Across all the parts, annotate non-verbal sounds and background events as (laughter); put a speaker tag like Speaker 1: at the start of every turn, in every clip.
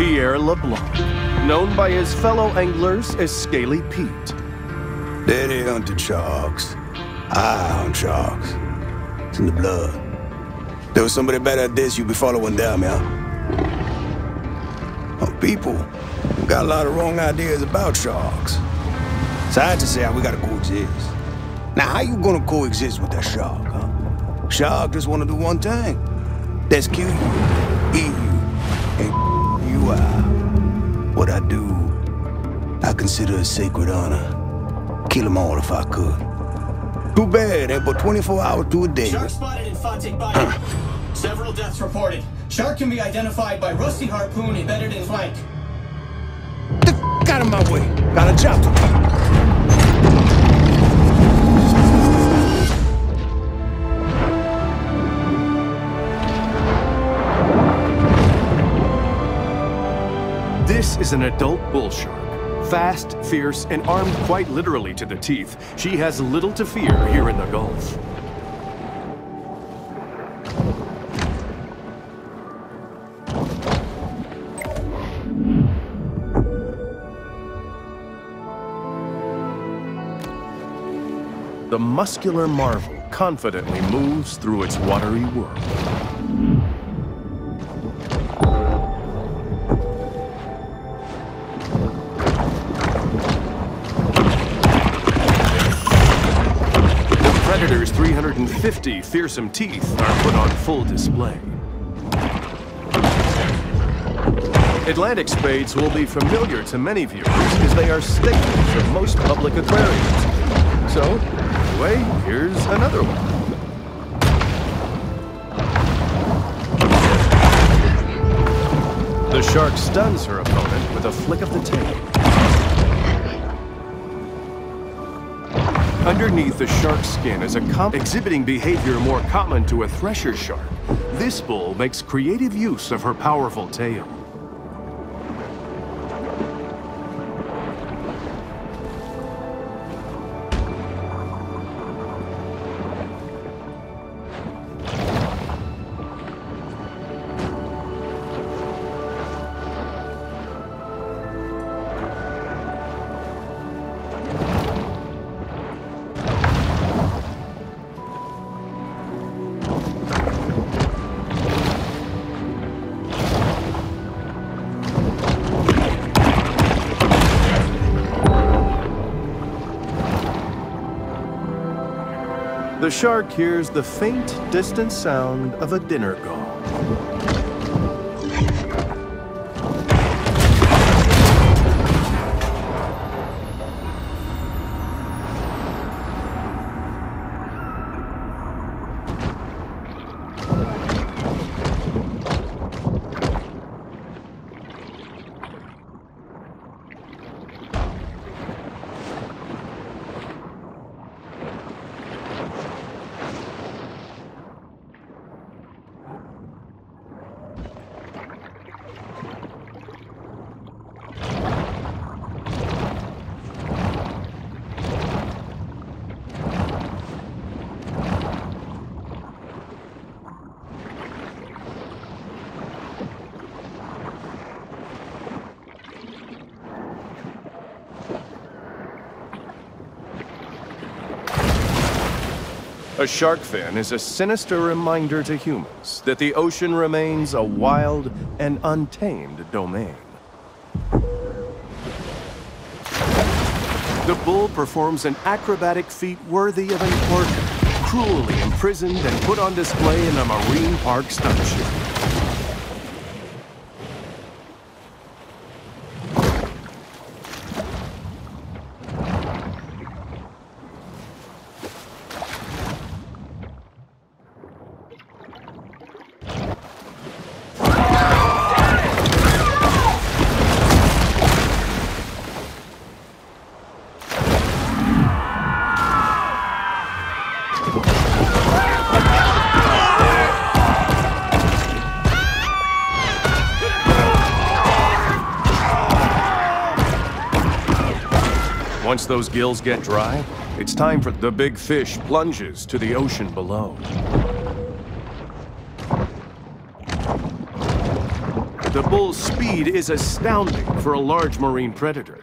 Speaker 1: Pierre LeBlanc, known by his fellow anglers as Scaly Pete.
Speaker 2: They hunted sharks. I hunt sharks. It's in the blood. There was somebody better at this, you'd be following them, yeah? Oh, people got a lot of wrong ideas about sharks. To say we gotta coexist. Now, how you gonna coexist with that shark, huh? Shark just wanna do one thing. That's kill you, eat What I do, I consider a sacred honor. Kill them all if I could. Too bad, ain't but 24 hours to a day.
Speaker 3: Shark spotted in Fawtick Bayou. Several deaths reported. Shark can be identified by rusty harpoon embedded in flank.
Speaker 2: The f- out of my way. Got a job to do.
Speaker 1: Is an adult bull shark. Fast, fierce, and armed quite literally to the teeth, she has little to fear here in the Gulf. The muscular marvel confidently moves through its watery world. 350 fearsome teeth are put on full display. Atlantic spades will be familiar to many viewers as they are staples of most public aquariums. So, anyway, here's another one. The shark stuns her opponent with a flick of the tail. Underneath the shark's skin is a comp exhibiting behavior more common to a thresher shark. This bull makes creative use of her powerful tail. Shark hears the faint, distant sound of a dinner gong. A shark fin is a sinister reminder to humans that the ocean remains a wild and untamed domain. The bull performs an acrobatic feat worthy of an orca, cruelly imprisoned and put on display in a marine park stunt show. Once those gills get dry, it's time for the big fish plunges to the ocean below. The bull's speed is astounding for a large marine predator.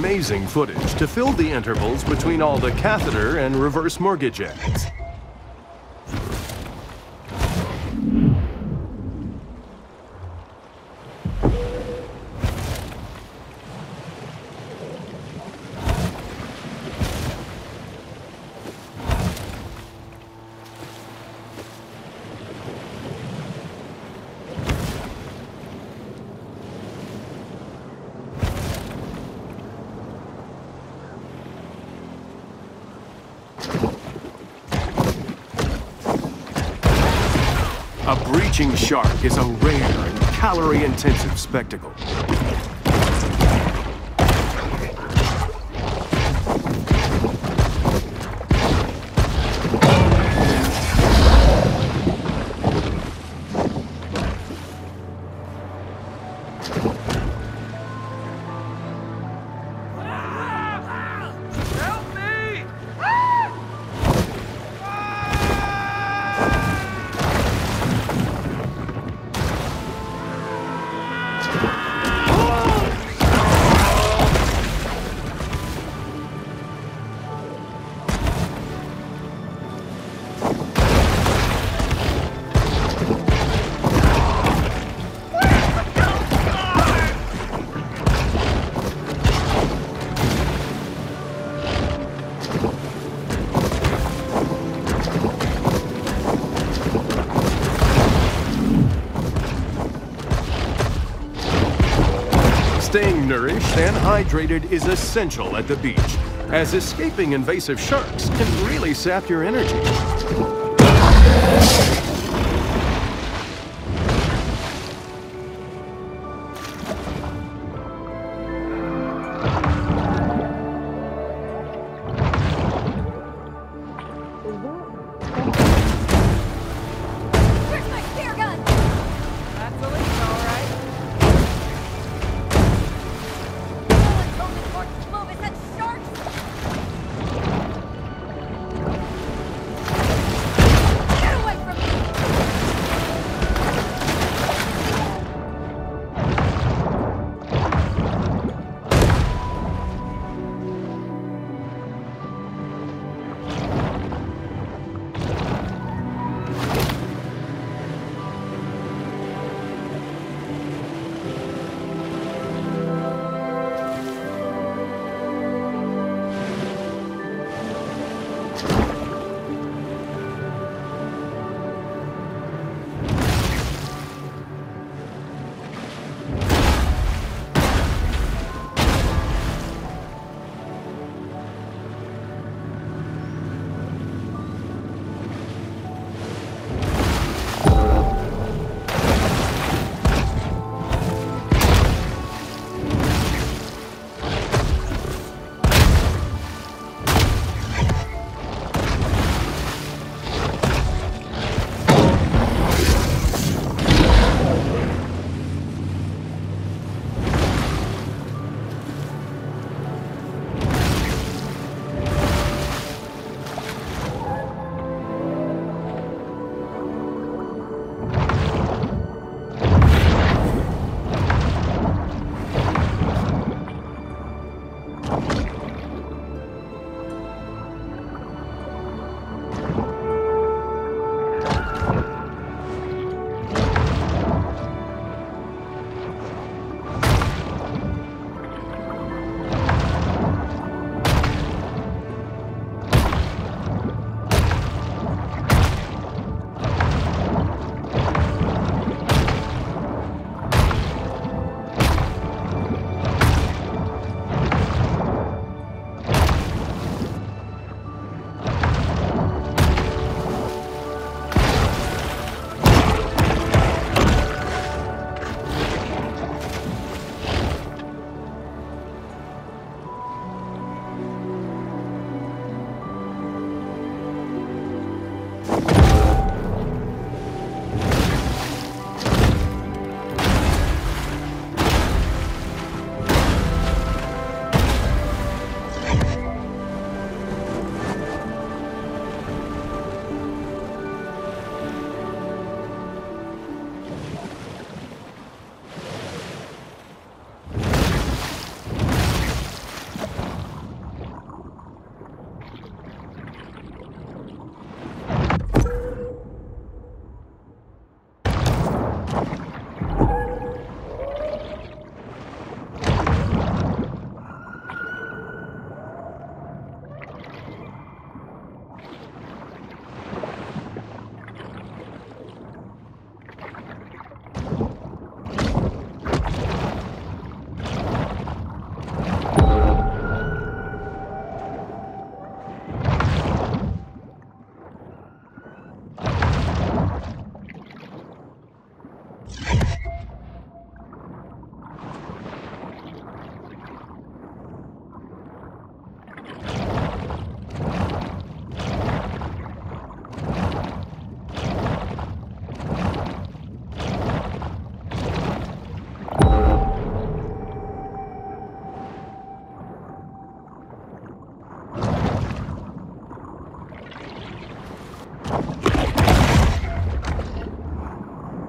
Speaker 1: Amazing footage to fill the intervals between all the catheter and reverse mortgage ads. A breaching shark is a rare and calorie-intensive spectacle. Staying nourished and hydrated is essential at the beach, as escaping invasive sharks can really sap your energy.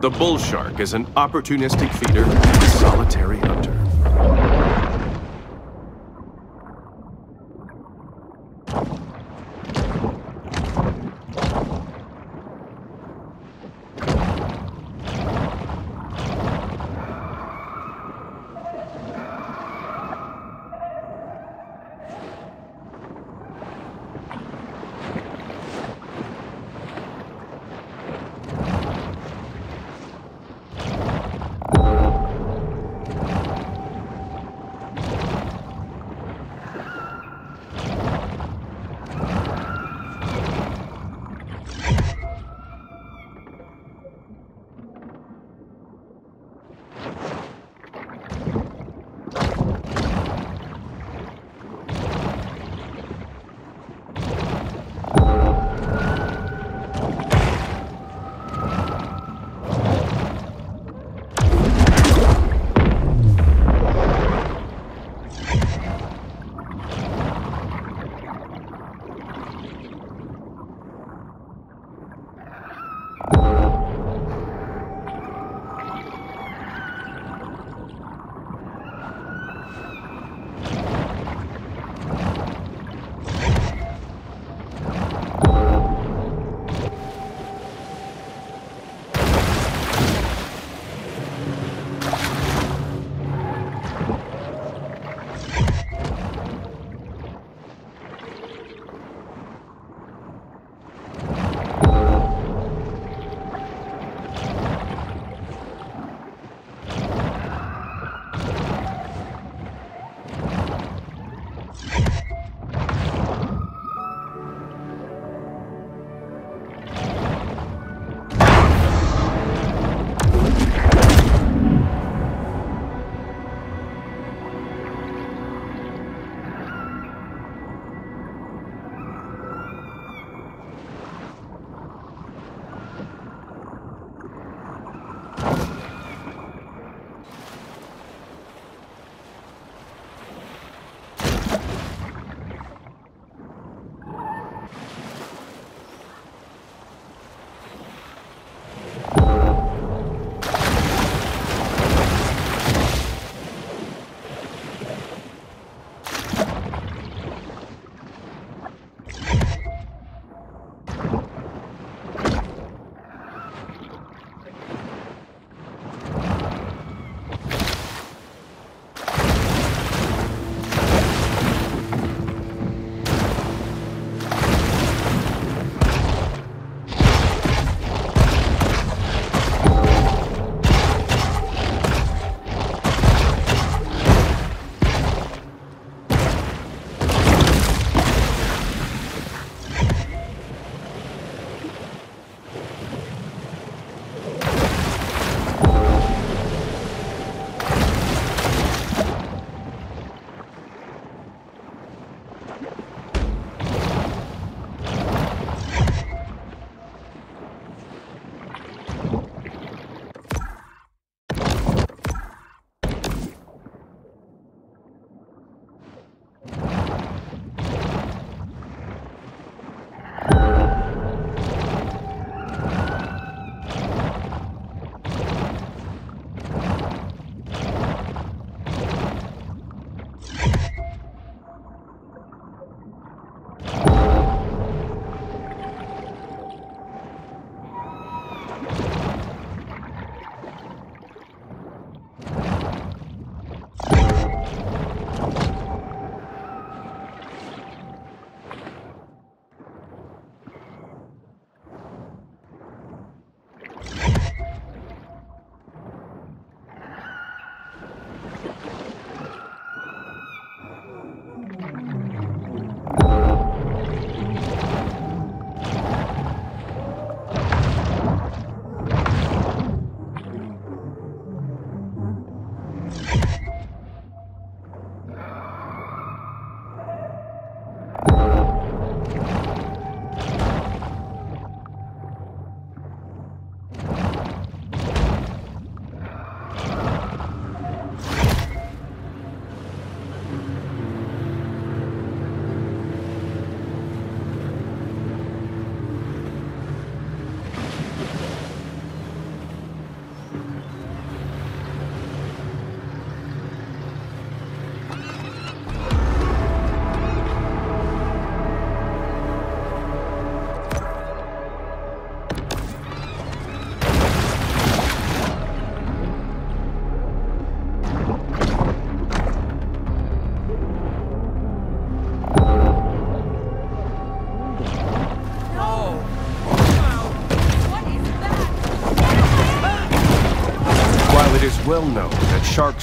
Speaker 1: The bull shark is an opportunistic feeder, solitary hunter.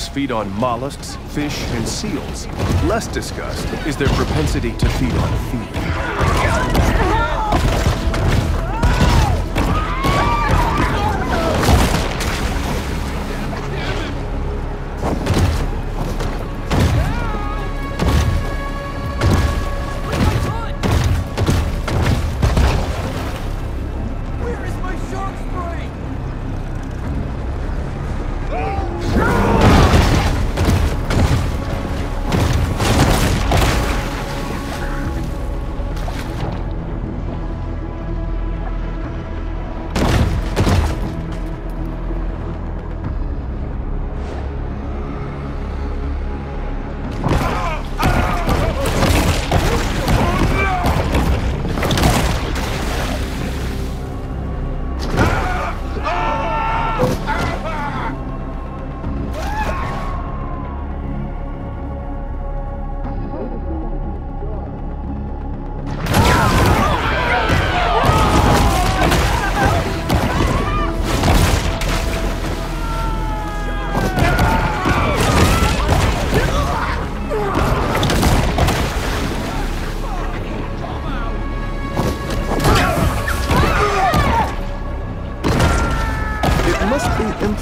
Speaker 1: Sharks feed on mollusks, fish, and seals. Less discussed is their propensity to feed on food.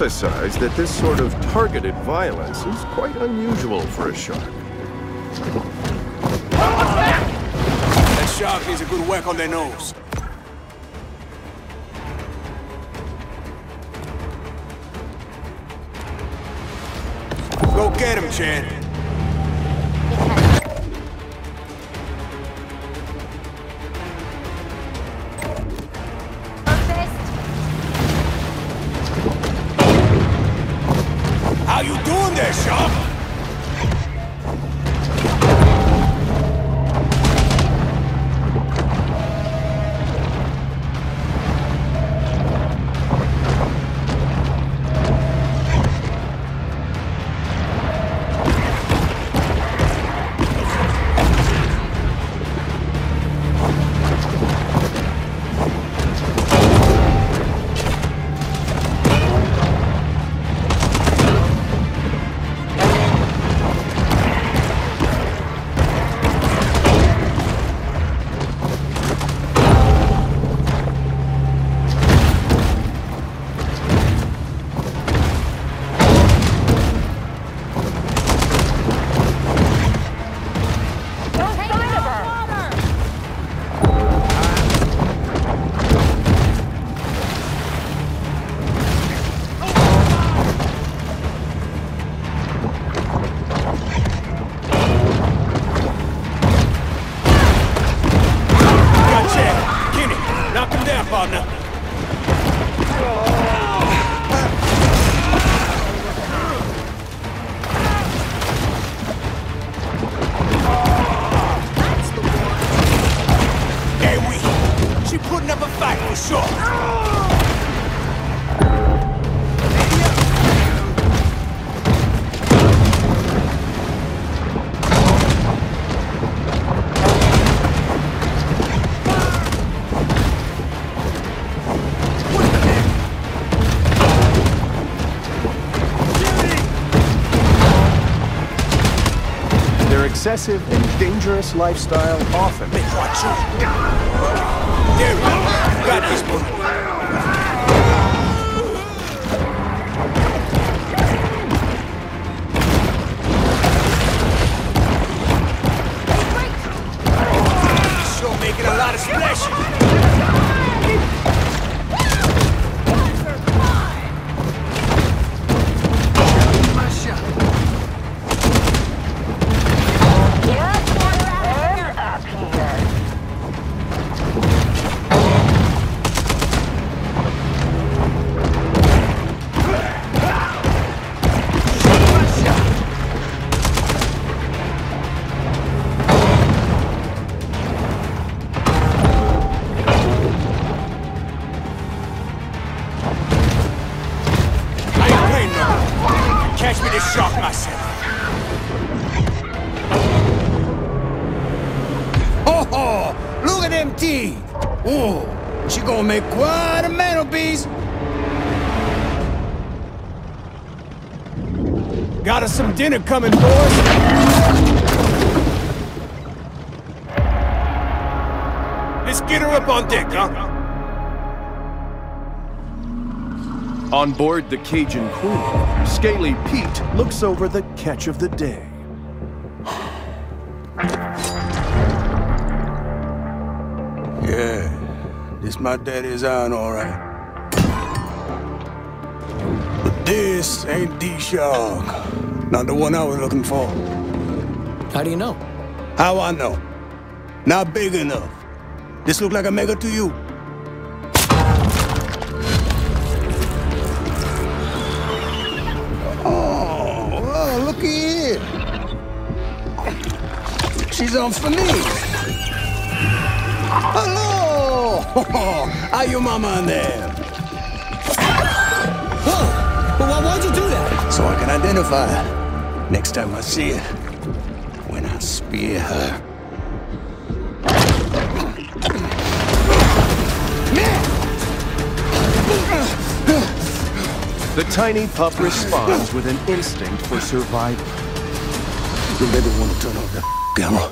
Speaker 1: Be emphasized that this sort of targeted violence is quite unusual for a shark.
Speaker 2: That shark needs a good whack on their nose. Go get him, Chad. You doing there,
Speaker 1: excessive and dangerous lifestyle often.
Speaker 2: Got this. Got us some dinner coming, boys. Let's get her up on deck, huh?
Speaker 1: On board the Cajun Queen, Scaly Pete looks over the catch of the day.
Speaker 2: Yeah, this my daddy's iron, all right. But this ain't the shark. Not the one I was looking for.
Speaker 4: How do you know?
Speaker 2: How I know? Not big enough. This look like a mega to you? Oh, look here. She's on for me. Hello! (laughs) How you mama and them?
Speaker 4: Whoa! But why, why'd you do that?
Speaker 2: So I can identify her next time I see her. When I spear her.
Speaker 1: The tiny pup responds with an instinct for survival.
Speaker 2: You better want to turn off the camera.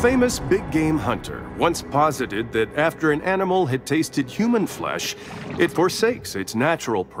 Speaker 1: Famous big game hunter once posited that after an animal had tasted human flesh, it forsakes its natural prey.